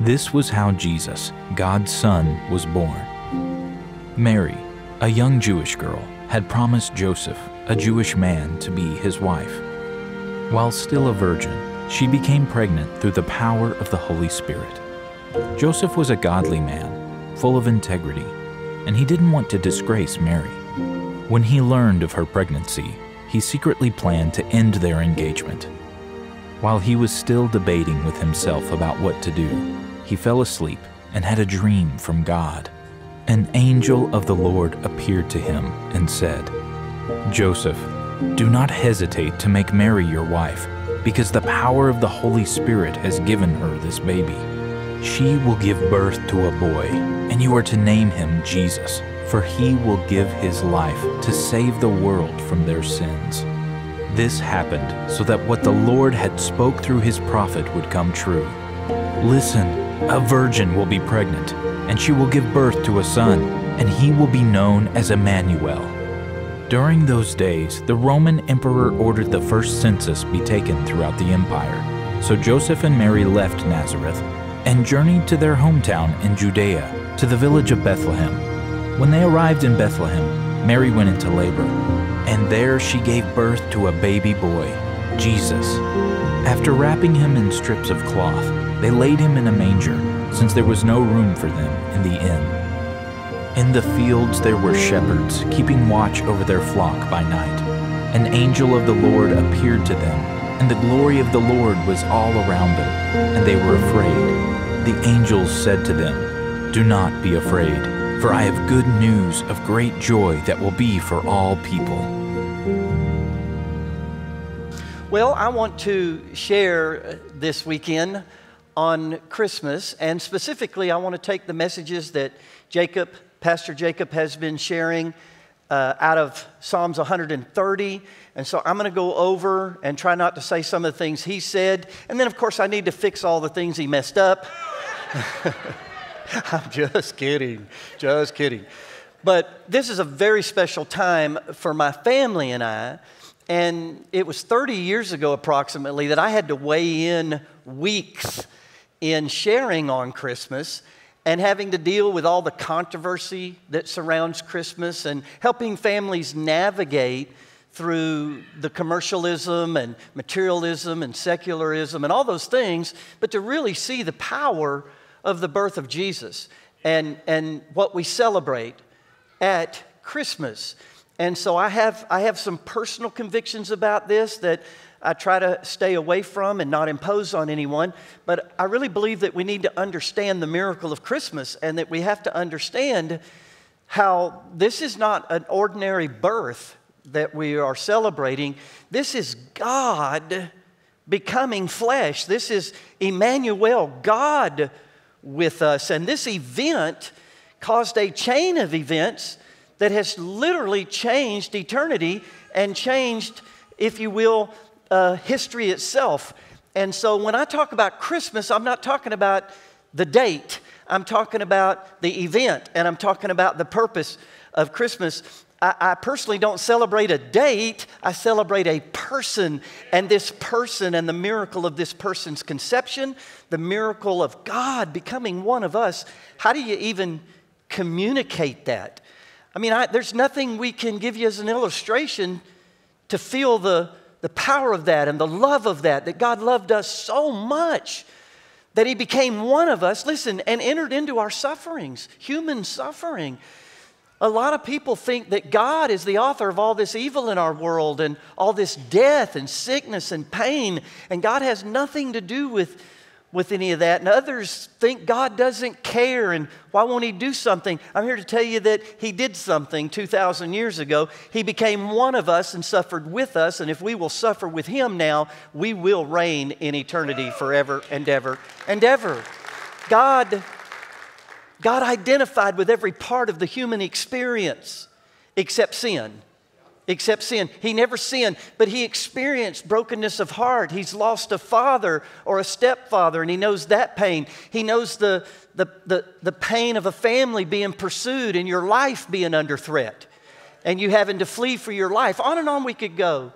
This was how Jesus, God's Son, was born. Mary, a young Jewish girl, had promised Joseph, a Jewish man, to be his wife. While still a virgin, she became pregnant through the power of the Holy Spirit. Joseph was a godly man, full of integrity, and he didn't want to disgrace Mary. When he learned of her pregnancy, he secretly planned to end their engagement. While he was still debating with himself about what to do, he fell asleep and had a dream from God. An angel of the Lord appeared to him and said, Joseph, do not hesitate to make Mary your wife, because the power of the Holy Spirit has given her this baby. She will give birth to a boy, and you are to name him Jesus, for he will give his life to save the world from their sins. This happened so that what the Lord had spoke through his prophet would come true. Listen, a virgin will be pregnant, and she will give birth to a son, and he will be known as Emmanuel. During those days, the Roman emperor ordered the first census be taken throughout the empire. So Joseph and Mary left Nazareth and journeyed to their hometown in Judea, to the village of Bethlehem. When they arrived in Bethlehem, Mary went into labor, and there she gave birth to a baby boy, Jesus. After wrapping him in strips of cloth, they laid him in a manger, since there was no room for them in the inn. In the fields there were shepherds, keeping watch over their flock by night. An angel of the Lord appeared to them, and the glory of the Lord was all around them, and they were afraid. The angels said to them, Do not be afraid, for I have good news of great joy that will be for all people. Well, I want to share this weekend on Christmas, and specifically, I want to take the messages that Jacob Pastor Jacob has been sharing uh, out of Psalms 130. And so I'm going to go over and try not to say some of the things he said. And then, of course, I need to fix all the things he messed up. I'm just kidding, just kidding. But this is a very special time for my family and I. And it was 30 years ago, approximately, that I had to weigh in weeks in sharing on Christmas and having to deal with all the controversy that surrounds Christmas and helping families navigate through the commercialism and materialism and secularism and all those things, but to really see the power of the birth of Jesus and, and what we celebrate at Christmas. And so I have, I have some personal convictions about this that I try to stay away from and not impose on anyone. But I really believe that we need to understand the miracle of Christmas and that we have to understand how this is not an ordinary birth that we are celebrating. This is God becoming flesh. This is Emmanuel, God with us. And this event caused a chain of events that has literally changed eternity and changed, if you will, uh, history itself. And so when I talk about Christmas, I'm not talking about the date, I'm talking about the event, and I'm talking about the purpose of Christmas. I, personally don't celebrate a date, I celebrate a person, and this person and the miracle of this person's conception, the miracle of God becoming one of us. How do you even communicate that? I mean, I, there's nothing we can give you as an illustration to feel the the power of that and the love of that, that God loved us so much that He became one of us, listen, and entered into our sufferings, human suffering. A lot of people think that God is the author of all this evil in our world and all this death and sickness and pain, and God has nothing to do with with any of that. And others think God doesn't care and why won't He do something? I'm here to tell you that He did something 2,000 years ago. He became one of us and suffered with us. And if we will suffer with Him now, we will reign in eternity forever and ever and ever. God, God identified with every part of the human experience except sin except sin. He never sinned, but he experienced brokenness of heart. He's lost a father or a stepfather, and he knows that pain. He knows the, the, the, the pain of a family being pursued and your life being under threat and you having to flee for your life. On and on we could go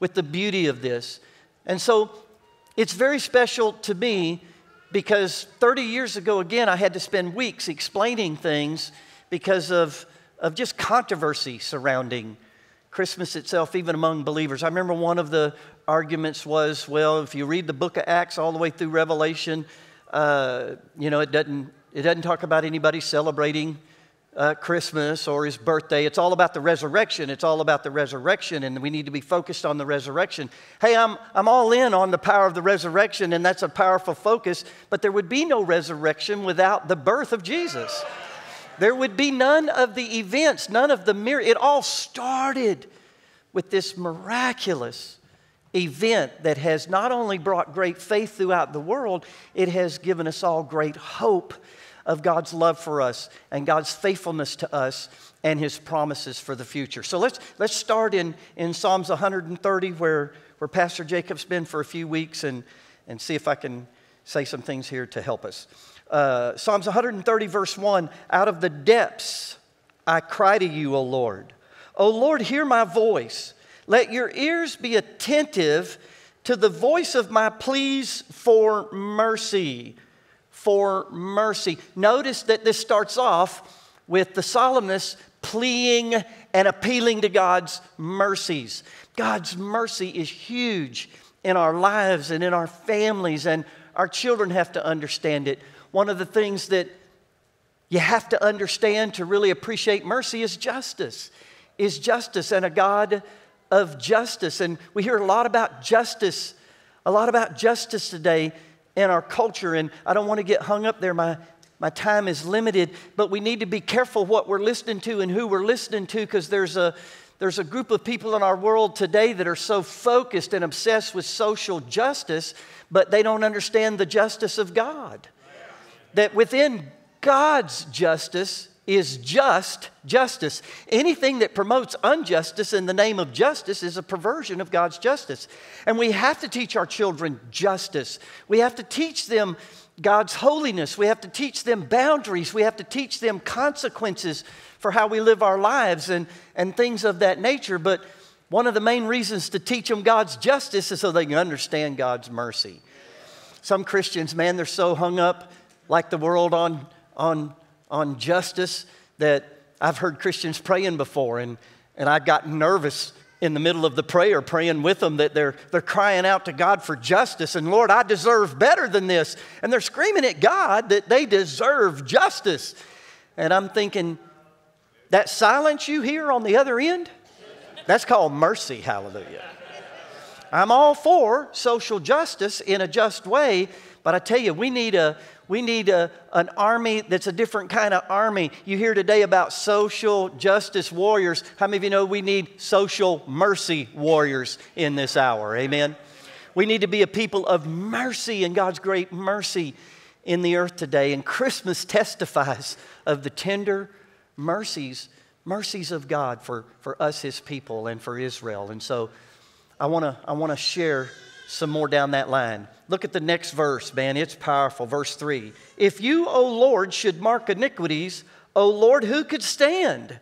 with the beauty of this. And so it's very special to me because 30 years ago, again, I had to spend weeks explaining things because of, of just controversy surrounding Christmas itself, even among believers. I remember one of the arguments was well, if you read the book of Acts all the way through Revelation, uh, you know, it doesn't, it doesn't talk about anybody celebrating uh, Christmas or his birthday. It's all about the resurrection. It's all about the resurrection, and we need to be focused on the resurrection. Hey, I'm, I'm all in on the power of the resurrection, and that's a powerful focus, but there would be no resurrection without the birth of Jesus. There would be none of the events, none of the miracles. It all started with this miraculous event that has not only brought great faith throughout the world, it has given us all great hope of God's love for us and God's faithfulness to us and his promises for the future. So let's, let's start in, in Psalms 130, where, where Pastor Jacob's been for a few weeks, and, and see if I can say some things here to help us. Uh, Psalms 130, verse 1 Out of the depths I cry to you, O Lord. O Lord, hear my voice. Let your ears be attentive to the voice of my pleas for mercy for mercy. Notice that this starts off with the psalmist pleading and appealing to God's mercies. God's mercy is huge in our lives and in our families, and our children have to understand it. One of the things that you have to understand to really appreciate mercy is justice, is justice and a God of justice. And we hear a lot about justice, a lot about justice today in our culture, and I don't want to get hung up there. My, my time is limited, but we need to be careful what we're listening to and who we're listening to because there's a, there's a group of people in our world today that are so focused and obsessed with social justice, but they don't understand the justice of God. That within God's justice is just justice. Anything that promotes injustice in the name of justice is a perversion of God's justice. And we have to teach our children justice. We have to teach them God's holiness. We have to teach them boundaries. We have to teach them consequences for how we live our lives and, and things of that nature. But one of the main reasons to teach them God's justice is so they can understand God's mercy. Some Christians, man, they're so hung up like the world on, on on justice that I've heard Christians praying before, and, and I got nervous in the middle of the prayer praying with them that they're, they're crying out to God for justice. And Lord, I deserve better than this. And they're screaming at God that they deserve justice. And I'm thinking, that silence you hear on the other end, that's called mercy. Hallelujah. I'm all for social justice in a just way, but I tell you, we need a, we need a, an army that's a different kind of army. You hear today about social justice warriors. How many of you know we need social mercy warriors in this hour? Amen. We need to be a people of mercy and God's great mercy in the earth today. And Christmas testifies of the tender mercies, mercies of God for, for us, His people, and for Israel. And so I want to I wanna share some more down that line. Look at the next verse, man. It's powerful. Verse 3. If you, O Lord, should mark iniquities, O Lord, who could stand?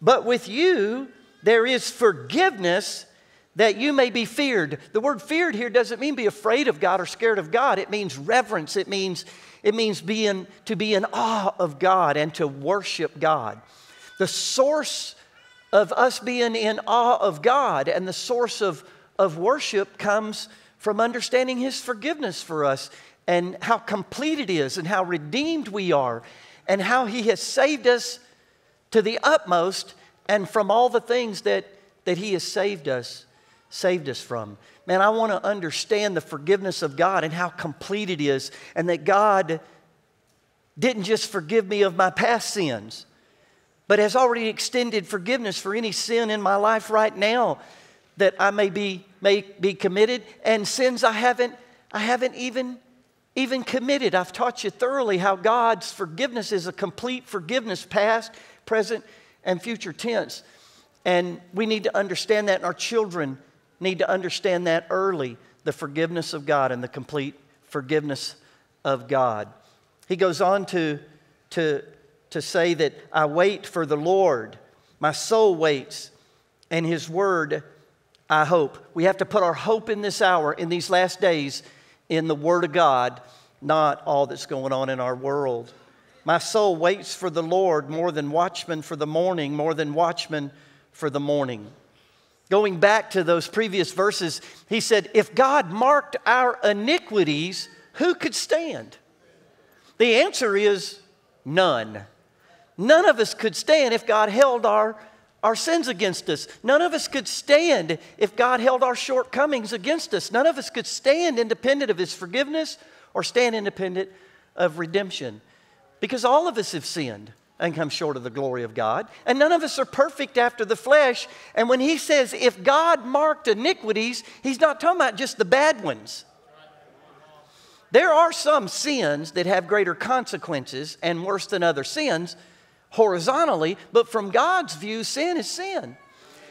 But with you there is forgiveness that you may be feared. The word feared here doesn't mean be afraid of God or scared of God. It means reverence. It means, it means being, to be in awe of God and to worship God. The source of us being in awe of God and the source of, of worship comes from understanding His forgiveness for us and how complete it is and how redeemed we are and how He has saved us to the utmost and from all the things that, that He has saved us, saved us from. Man, I want to understand the forgiveness of God and how complete it is, and that God didn't just forgive me of my past sins, but has already extended forgiveness for any sin in my life right now that I may be, may be committed, and sins I haven't, I haven't even, even committed. I've taught you thoroughly how God's forgiveness is a complete forgiveness, past, present, and future tense. And we need to understand that, and our children need to understand that early the forgiveness of God and the complete forgiveness of God. He goes on to, to, to say that I wait for the Lord. My soul waits, and His word I hope. We have to put our hope in this hour, in these last days, in the Word of God not all that's going on in our world. My soul waits for the Lord more than watchmen for the morning, more than watchmen for the morning. Going back to those previous verses, he said, If God marked our iniquities, who could stand? The answer is none. None of us could stand if God held our, our sins against us. None of us could stand if God held our shortcomings against us. None of us could stand independent of His forgiveness or stand independent of redemption. Because all of us have sinned and come short of the glory of God. And none of us are perfect after the flesh. And when he says, if God marked iniquities, he's not talking about just the bad ones. There are some sins that have greater consequences and worse than other sins horizontally, but from God's view, sin is sin.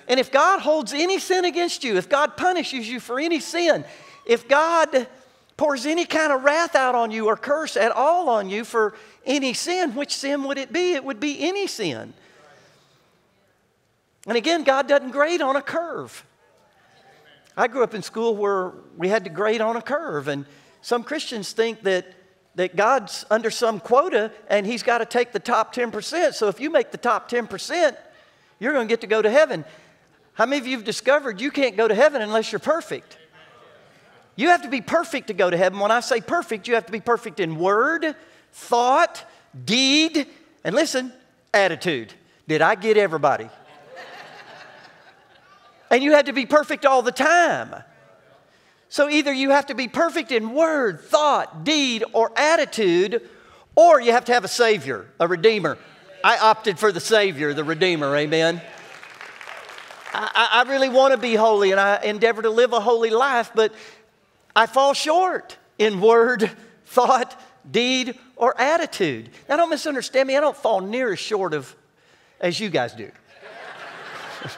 And if God holds any sin against you, if God punishes you for any sin, if God pours any kind of wrath out on you or curse at all on you for any sin, which sin would it be? It would be any sin. And again, God doesn't grade on a curve. I grew up in school where we had to grade on a curve, and some Christians think that, that God's under some quota and He's got to take the top 10%. So if you make the top 10%, you're going to get to go to heaven. How many of you have discovered you can't go to heaven unless you're perfect? You have to be perfect to go to heaven. When I say perfect, you have to be perfect in word, thought, deed, and listen, attitude. Did I get everybody? and you had to be perfect all the time. So either you have to be perfect in word, thought, deed, or attitude, or you have to have a Savior, a Redeemer. I opted for the Savior, the Redeemer, amen. I, I really want to be holy and I endeavor to live a holy life, but I fall short in word, thought, deed, or attitude. Now, don't misunderstand me. I don't fall near as short of as you guys do.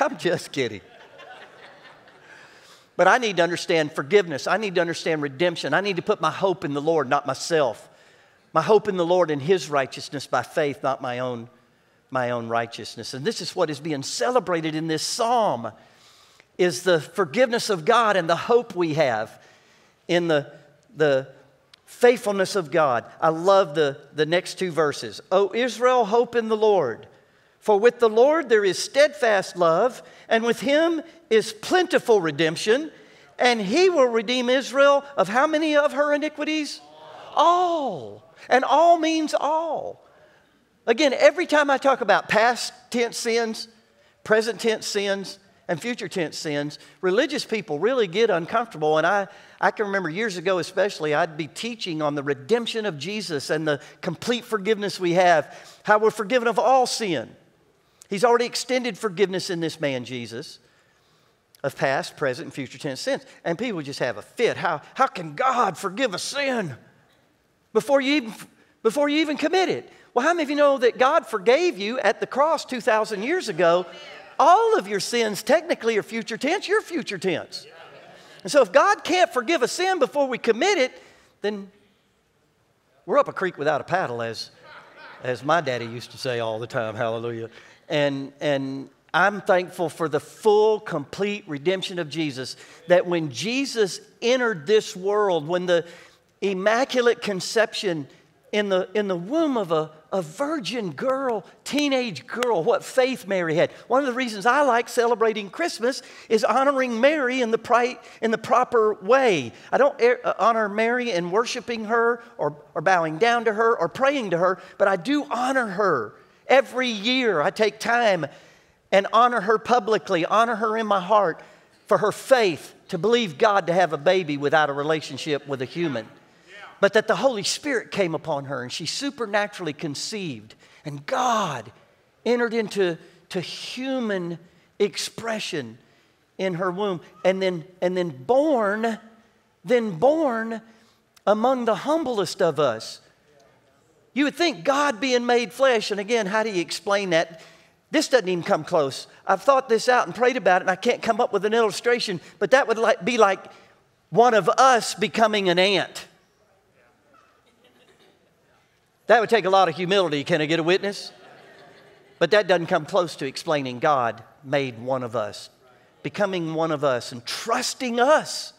I'm just kidding. But I need to understand forgiveness. I need to understand redemption. I need to put my hope in the Lord, not myself. My hope in the Lord and His righteousness by faith, not my own, my own righteousness. And this is what is being celebrated in this psalm is the forgiveness of God and the hope we have in the, the faithfulness of God. I love the, the next two verses. O Israel, hope in the Lord. For with the Lord there is steadfast love, and with him is plentiful redemption, and he will redeem Israel of how many of her iniquities? All. And all means all. Again, every time I talk about past tense sins, present tense sins, and future tense sins, religious people really get uncomfortable. And I, I can remember years ago, especially, I'd be teaching on the redemption of Jesus and the complete forgiveness we have, how we're forgiven of all sin. He's already extended forgiveness in this man, Jesus, of past, present, and future tense sins. And people just have a fit. How, how can God forgive a sin before you, even, before you even commit it? Well, how many of you know that God forgave you at the cross 2,000 years ago? all of your sins technically are future tense, you're future tense. And so if God can't forgive a sin before we commit it, then we're up a creek without a paddle, as, as my daddy used to say all the time. Hallelujah. And, and I'm thankful for the full, complete redemption of Jesus. That when Jesus entered this world, when the immaculate conception in the, in the womb of a, a virgin girl, teenage girl, what faith Mary had. One of the reasons I like celebrating Christmas is honoring Mary in the, pri- in the proper way. I don't uh, honor Mary in worshiping her or, or bowing down to her or praying to her, but I do honor her. Every year I take time and honor her publicly, honor her in my heart for her faith to believe God to have a baby without a relationship with a human but that the Holy Spirit came upon her and she supernaturally conceived. And God entered into to human expression in her womb and then, and then born, then born among the humblest of us. You would think God being made flesh, and again, how do you explain that? This doesn't even come close. I've thought this out and prayed about it, and I can't come up with an illustration, but that would like, be like one of us becoming an ant. That would take a lot of humility. Can I get a witness? But that doesn't come close to explaining God made one of us, becoming one of us, and trusting us,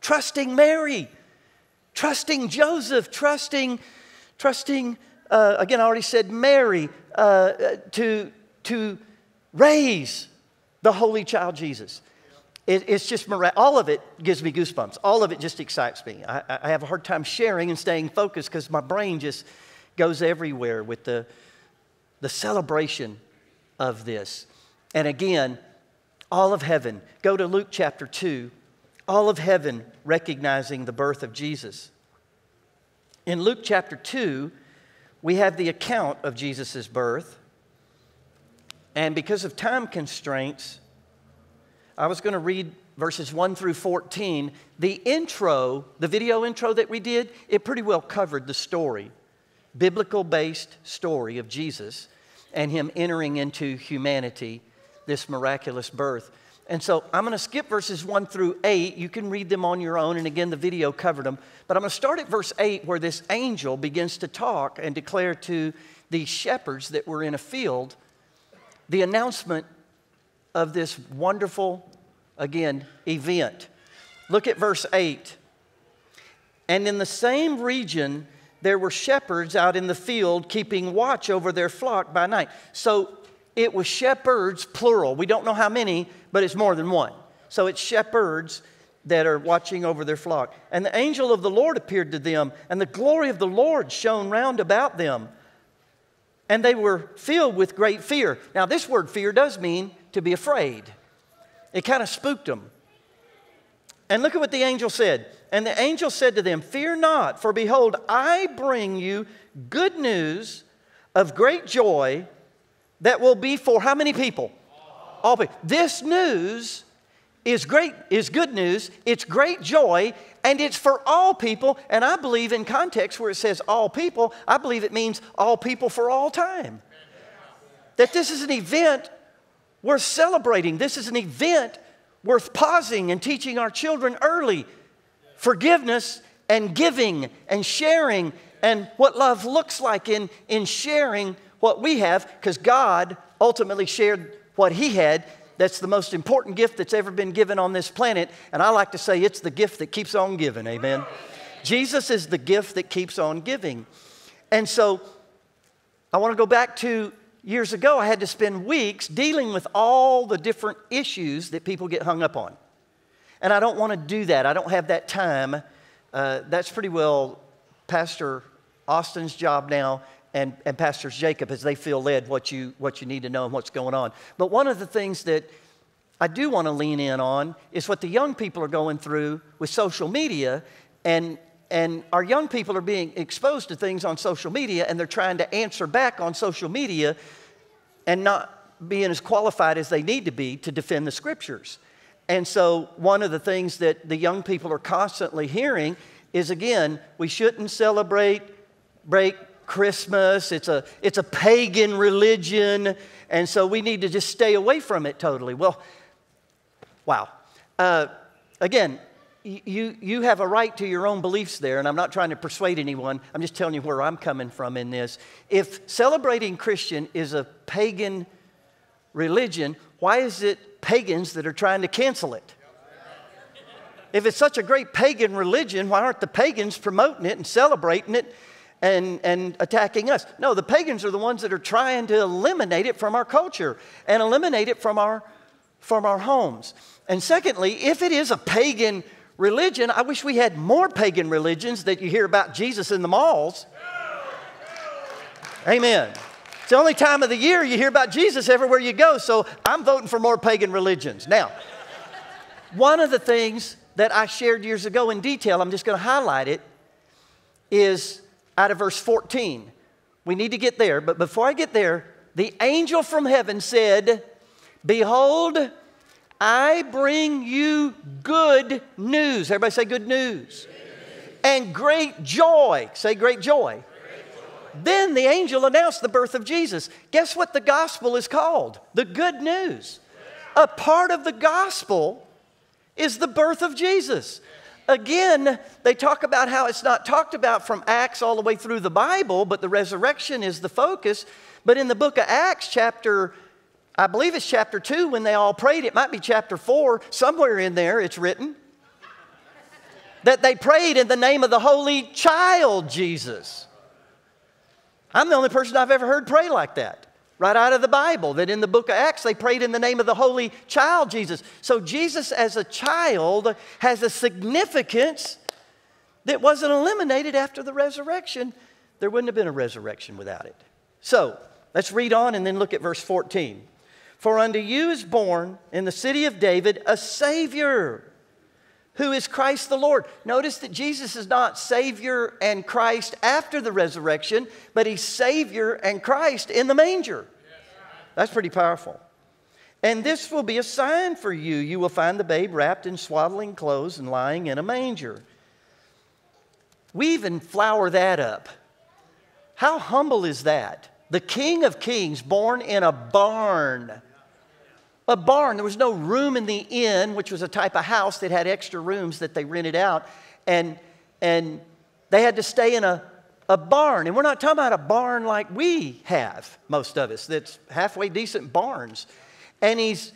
trusting Mary trusting Joseph, trusting, trusting, uh, again, I already said Mary, uh, uh to, to raise the holy child Jesus. It, it's just all of it gives me goosebumps. All of it just excites me. I, I have a hard time sharing and staying focused because my brain just goes everywhere with the, the celebration of this. And again, all of heaven, go to Luke chapter 2, all of heaven recognizing the birth of Jesus. In Luke chapter 2, we have the account of Jesus' birth. And because of time constraints, I was going to read verses 1 through 14. The intro, the video intro that we did, it pretty well covered the story, biblical based story of Jesus and him entering into humanity, this miraculous birth. And so I'm going to skip verses 1 through 8. You can read them on your own. And again, the video covered them. But I'm going to start at verse 8 where this angel begins to talk and declare to these shepherds that were in a field the announcement of this wonderful, again, event. Look at verse 8. And in the same region, there were shepherds out in the field keeping watch over their flock by night. So it was shepherds, plural. We don't know how many, but it's more than one. So it's shepherds that are watching over their flock. And the angel of the Lord appeared to them, and the glory of the Lord shone round about them. And they were filled with great fear. Now, this word fear does mean to be afraid. It kind of spooked them. And look at what the angel said. And the angel said to them, Fear not, for behold, I bring you good news of great joy that will be for how many people? All people. This news is great, is good news, it's great joy, and it's for all people. And I believe in context where it says all people, I believe it means all people for all time. That this is an event worth celebrating. This is an event worth pausing and teaching our children early. Forgiveness and giving and sharing and what love looks like in, in sharing what we have, because God ultimately shared what He had. That's the most important gift that's ever been given on this planet. And I like to say it's the gift that keeps on giving. Amen. Jesus is the gift that keeps on giving. And so I want to go back to years ago, I had to spend weeks dealing with all the different issues that people get hung up on. And I don't want to do that. I don't have that time. Uh, that's pretty well Pastor Austin's job now and, and Pastor Jacob as they feel led what you, what you need to know and what's going on. But one of the things that I do want to lean in on is what the young people are going through with social media and and our young people are being exposed to things on social media and they're trying to answer back on social media and not being as qualified as they need to be to defend the scriptures. And so, one of the things that the young people are constantly hearing is again, we shouldn't celebrate, break Christmas. It's a, it's a pagan religion. And so, we need to just stay away from it totally. Well, wow. Uh, again, you, you have a right to your own beliefs there, and I'm not trying to persuade anyone. I'm just telling you where I'm coming from in this. If celebrating Christian is a pagan religion, why is it pagans that are trying to cancel it? If it's such a great pagan religion, why aren't the pagans promoting it and celebrating it and, and attacking us? No, the pagans are the ones that are trying to eliminate it from our culture and eliminate it from our, from our homes. And secondly, if it is a pagan religion. I wish we had more pagan religions that you hear about Jesus in the malls. Amen. It's the only time of the year you hear about Jesus everywhere you go, so I'm voting for more pagan religions. Now, one of the things that I shared years ago in detail, I'm just going to highlight it, is out of verse 14. We need to get there, but before I get there, the angel from heaven said, Behold, I bring you good news. Everybody say good news. And great joy. Say great joy. Then the angel announced the birth of Jesus. Guess what the gospel is called? The good news. A part of the gospel is the birth of Jesus. Again, they talk about how it's not talked about from Acts all the way through the Bible, but the resurrection is the focus. But in the book of Acts, chapter I believe it's chapter 2 when they all prayed. It might be chapter 4. Somewhere in there it's written that they prayed in the name of the Holy Child Jesus. I'm the only person I've ever heard pray like that, right out of the Bible, that in the book of Acts they prayed in the name of the Holy Child Jesus. So Jesus as a child has a significance that wasn't eliminated after the resurrection. There wouldn't have been a resurrection without it. So let's read on and then look at verse 14. For unto you is born in the city of David a Savior who is Christ the Lord. Notice that Jesus is not Savior and Christ after the resurrection, but He's Savior and Christ in the manger. That's pretty powerful. And this will be a sign for you. You will find the babe wrapped in swaddling clothes and lying in a manger. We even flower that up. How humble is that? The King of Kings born in a barn a barn. There was no room in the inn, which was a type of house that had extra rooms that they rented out. And, and they had to stay in a, a barn. And we're not talking about a barn like we have, most of us, that's halfway decent barns. And he's,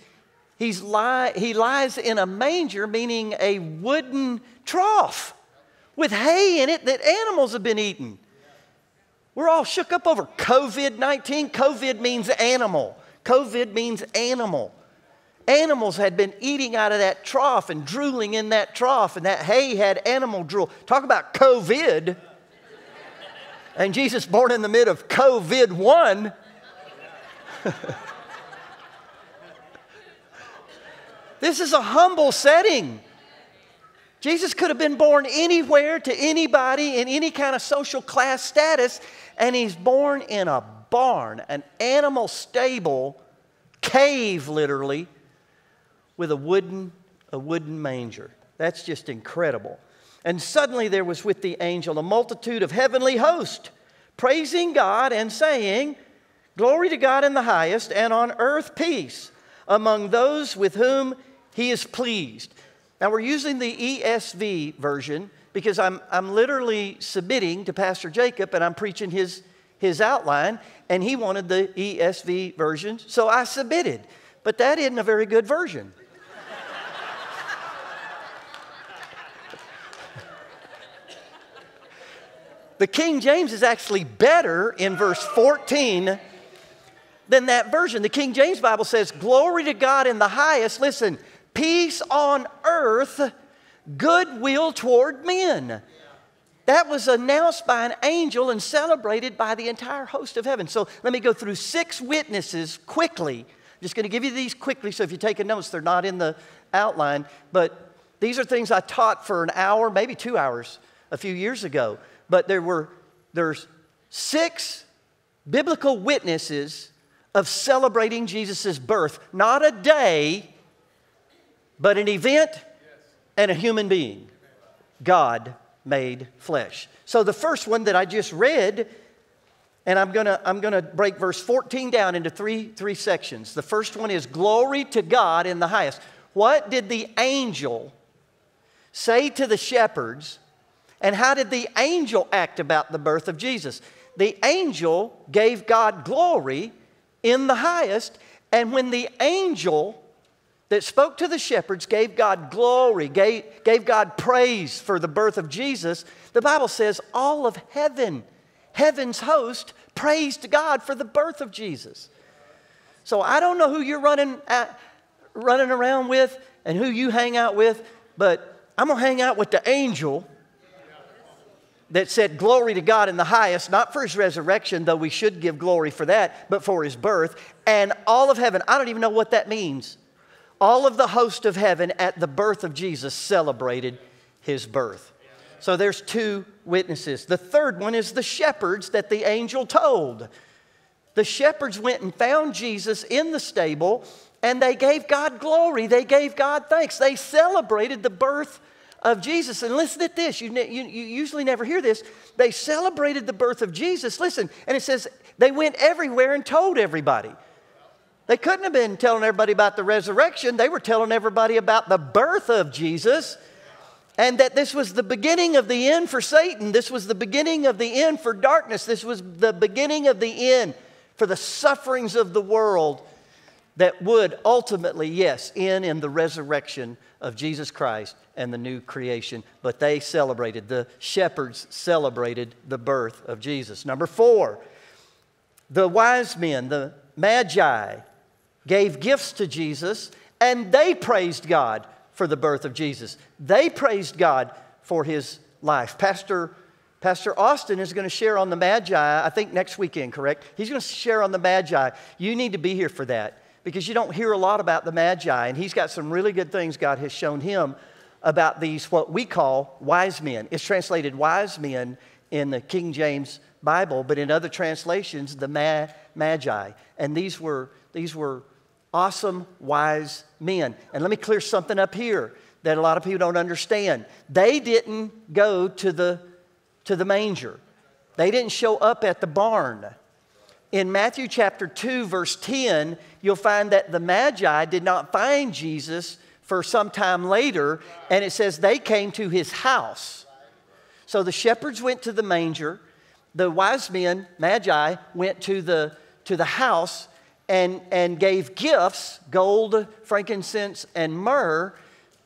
he's li- he lies in a manger, meaning a wooden trough with hay in it that animals have been eating. We're all shook up over COVID 19. COVID means animal. COVID means animal. Animals had been eating out of that trough and drooling in that trough, and that hay had animal drool. Talk about COVID. and Jesus born in the mid of COVID 1. this is a humble setting. Jesus could have been born anywhere to anybody in any kind of social class status, and he's born in a barn, an animal stable, cave literally, with a wooden, a wooden manger. That's just incredible. And suddenly there was with the angel a multitude of heavenly hosts, praising God and saying, Glory to God in the highest, and on earth peace among those with whom he is pleased. Now we're using the ESV version because I'm, I'm literally submitting to Pastor Jacob and I'm preaching his, his outline, and he wanted the ESV version, so I submitted. But that isn't a very good version. The King James is actually better in verse 14 than that version. The King James Bible says, Glory to God in the highest. Listen, peace on earth, goodwill toward men. That was announced by an angel and celebrated by the entire host of heaven. So let me go through six witnesses quickly. I'm just going to give you these quickly, so if you're taking notes, they're not in the outline. But these are things I taught for an hour, maybe two hours, a few years ago but there were there's six biblical witnesses of celebrating Jesus' birth, not a day, but an event and a human being. God made flesh. So the first one that I just read, and I'm gonna, I'm gonna break verse 14 down into three, three sections. The first one is glory to God in the highest. What did the angel say to the shepherds and how did the angel act about the birth of Jesus? The angel gave God glory in the highest, and when the angel that spoke to the shepherds gave God glory, gave, gave God praise for the birth of Jesus, the Bible says all of heaven, heaven's host, praised God for the birth of Jesus. So I don't know who you're running, at, running around with and who you hang out with, but I'm going to hang out with the angel that said, Glory to God in the highest, not for his resurrection, though we should give glory for that, but for his birth. And all of heaven, I don't even know what that means. All of the host of heaven at the birth of Jesus celebrated his birth. So there's two witnesses. The third one is the shepherds that the angel told. The shepherds went and found Jesus in the stable and they gave God glory. They gave God thanks. They celebrated the birth of Jesus. And listen to this. You, you, you usually never hear this. They celebrated the birth of Jesus. Listen, and it says they went everywhere and told everybody. They couldn't have been telling everybody about the resurrection. They were telling everybody about the birth of Jesus and that this was the beginning of the end for Satan. This was the beginning of the end for darkness. This was the beginning of the end for the sufferings of the world that would ultimately, yes, end in the resurrection of Jesus Christ and the new creation. But they celebrated, the shepherds celebrated the birth of Jesus. Number four, the wise men, the magi, gave gifts to Jesus and they praised God for the birth of Jesus. They praised God for his life. Pastor, Pastor Austin is going to share on the Magi, I think next weekend, correct? He's going to share on the Magi. You need to be here for that because you don't hear a lot about the Magi, and he's got some really good things God has shown him about these, what we call wise men. It's translated wise men in the King James Bible, but in other translations, the ma- Magi. And these were, these were awesome, wise men. And let me clear something up here that a lot of people don't understand. They didn't go to the, to the manger, they didn't show up at the barn. In Matthew chapter 2, verse 10, you'll find that the Magi did not find Jesus for some time later, and it says they came to his house. So the shepherds went to the manger, the wise men, Magi, went to the, to the house and, and gave gifts gold, frankincense, and myrrh.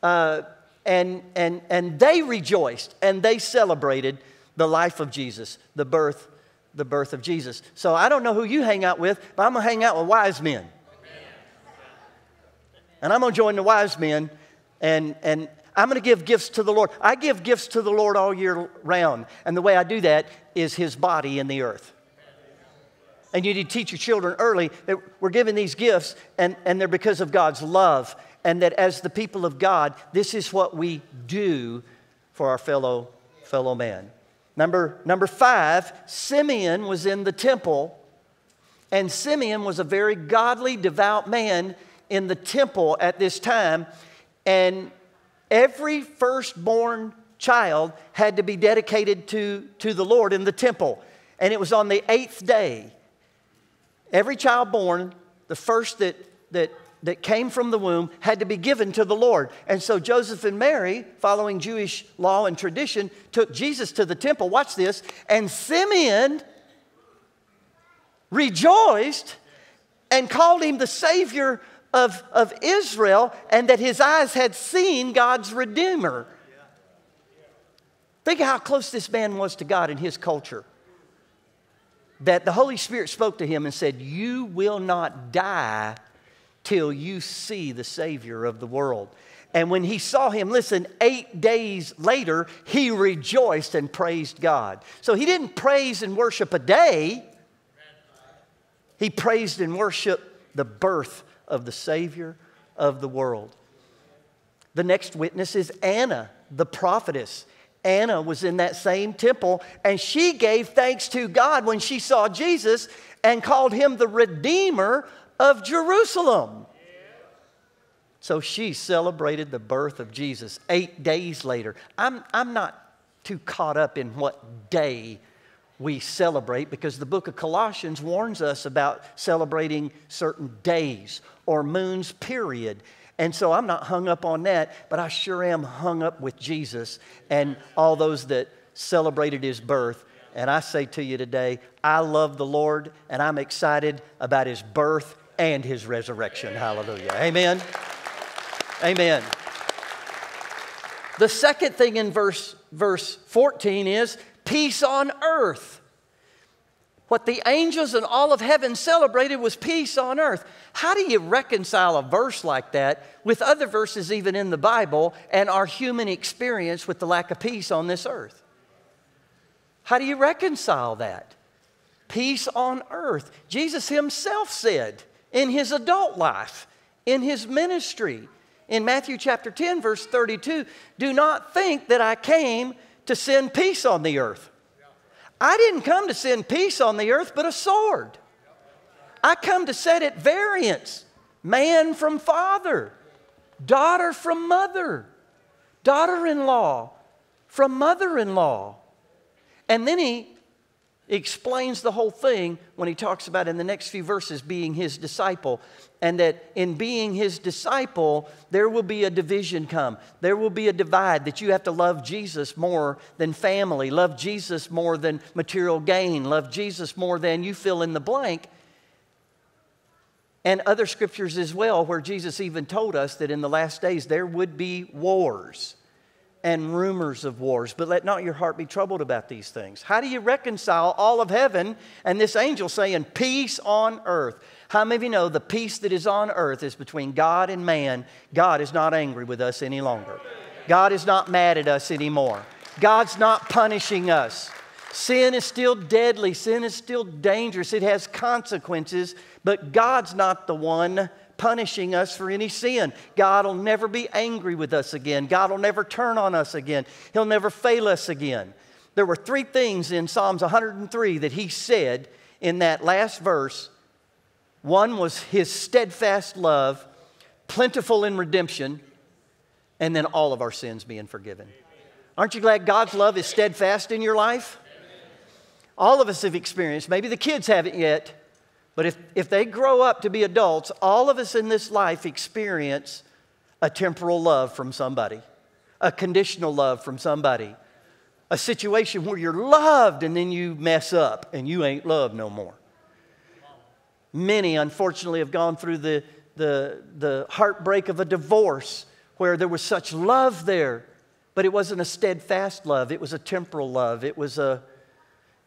Uh, and, and, and they rejoiced and they celebrated the life of Jesus, the birth the birth of Jesus. So I don't know who you hang out with, but I'm going to hang out with wise men. And I'm going to join the wise men and, and I'm going to give gifts to the Lord. I give gifts to the Lord all year round. And the way I do that is His body in the earth. And you need to teach your children early that we're giving these gifts and, and they're because of God's love. And that as the people of God, this is what we do for our fellow, fellow man. Number, number five, Simeon was in the temple, and Simeon was a very godly, devout man in the temple at this time. And every firstborn child had to be dedicated to, to the Lord in the temple. And it was on the eighth day. Every child born, the first that, that that came from the womb had to be given to the Lord. And so Joseph and Mary, following Jewish law and tradition, took Jesus to the temple. Watch this. And Simeon rejoiced and called him the Savior of, of Israel and that his eyes had seen God's Redeemer. Think of how close this man was to God in his culture. That the Holy Spirit spoke to him and said, You will not die till you see the Savior of the world. And when he saw him, listen, eight days later, he rejoiced and praised God. So he didn't praise and worship a day, he praised and worshiped the birth of the Savior of the world. The next witness is Anna, the prophetess. Anna was in that same temple, and she gave thanks to God when she saw Jesus and called him the Redeemer of Jerusalem. So she celebrated the birth of Jesus eight days later. I'm, I'm not too caught up in what day we celebrate because the book of Colossians warns us about celebrating certain days or moons, period. And so I'm not hung up on that, but I sure am hung up with Jesus and all those that celebrated his birth. And I say to you today, I love the Lord and I'm excited about his birth and his resurrection. Hallelujah. Amen. Amen. The second thing in verse, verse 14 is peace on earth. What the angels and all of heaven celebrated was peace on earth. How do you reconcile a verse like that with other verses, even in the Bible, and our human experience with the lack of peace on this earth? How do you reconcile that? Peace on earth. Jesus himself said, in his adult life, in his ministry. In Matthew chapter 10, verse 32, do not think that I came to send peace on the earth. I didn't come to send peace on the earth, but a sword. I come to set at variance man from father, daughter from mother, daughter in law from mother in law. And then he explains the whole thing when he talks about in the next few verses being his disciple and that in being his disciple there will be a division come. There will be a divide that you have to love jesus more than family love jesus more than material gain love jesus more than you fill in the blank. And other scriptures as well, where Jesus even told us that in the last days there would be wars and rumors of wars. But let not your heart be troubled about these things. How do you reconcile all of heaven and this angel saying, Peace on earth? How many of you know the peace that is on earth is between God and man? God is not angry with us any longer. God is not mad at us anymore. God's not punishing us. Sin is still deadly, sin is still dangerous, it has consequences, but God's not the one punishing us for any sin. God will never be angry with us again. God will never turn on us again. He'll never fail us again. There were three things in Psalms 103 that he said in that last verse. One was his steadfast love, plentiful in redemption, and then all of our sins being forgiven. Aren't you glad God's love is steadfast in your life? All of us have experienced, maybe the kids haven't yet, but if, if they grow up to be adults, all of us in this life experience a temporal love from somebody, a conditional love from somebody, a situation where you're loved and then you mess up and you ain't loved no more. Many, unfortunately, have gone through the, the, the heartbreak of a divorce where there was such love there, but it wasn't a steadfast love, it was a temporal love, it was a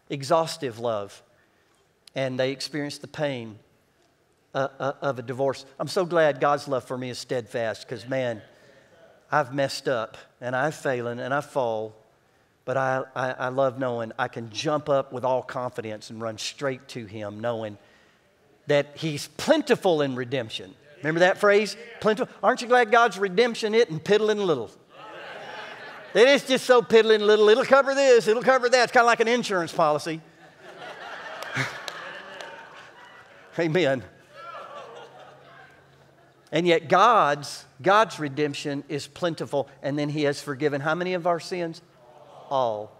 exhaustive love. And they experience the pain uh, uh, of a divorce. I'm so glad God's love for me is steadfast because, man, I've messed up and I've failed and I fall. But I, I, I love knowing I can jump up with all confidence and run straight to Him, knowing that He's plentiful in redemption. Remember that phrase? Plentiful. Aren't you glad God's redemption it and piddling little? It is just so piddling little. It'll cover this, it'll cover that. It's kind of like an insurance policy. Amen. And yet God's God's redemption is plentiful and then he has forgiven how many of our sins? All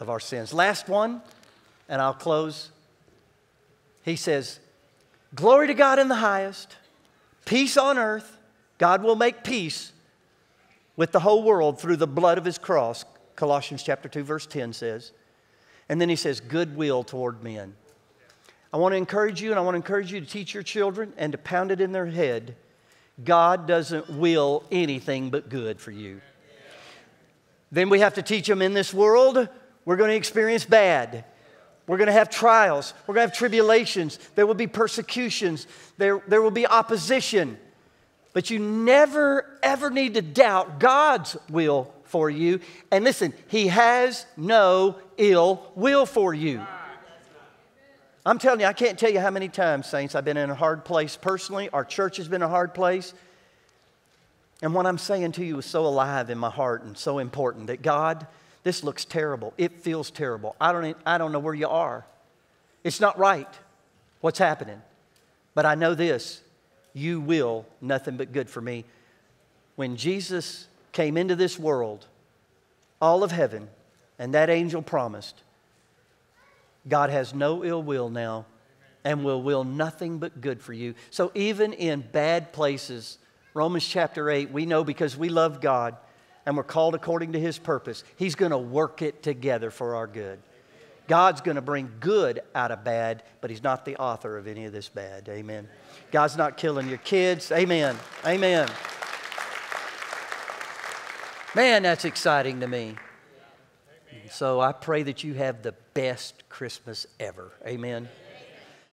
of our sins. Last one and I'll close. He says, "Glory to God in the highest, peace on earth. God will make peace with the whole world through the blood of his cross, Colossians chapter 2 verse 10 says. And then he says goodwill toward men. I want to encourage you and I want to encourage you to teach your children and to pound it in their head. God doesn't will anything but good for you. Then we have to teach them in this world, we're going to experience bad. We're going to have trials. We're going to have tribulations. There will be persecutions. There, there will be opposition. But you never, ever need to doubt God's will for you. And listen, He has no ill will for you. I'm telling you, I can't tell you how many times, saints, I've been in a hard place personally. Our church has been a hard place. And what I'm saying to you is so alive in my heart and so important that God, this looks terrible. It feels terrible. I don't, I don't know where you are. It's not right what's happening. But I know this you will nothing but good for me. When Jesus came into this world, all of heaven, and that angel promised, God has no ill will now and will will nothing but good for you. So even in bad places, Romans chapter 8, we know because we love God and we're called according to his purpose, he's going to work it together for our good. God's going to bring good out of bad, but he's not the author of any of this bad. Amen. God's not killing your kids. Amen. Amen. Man, that's exciting to me. So I pray that you have the best Christmas ever. Amen.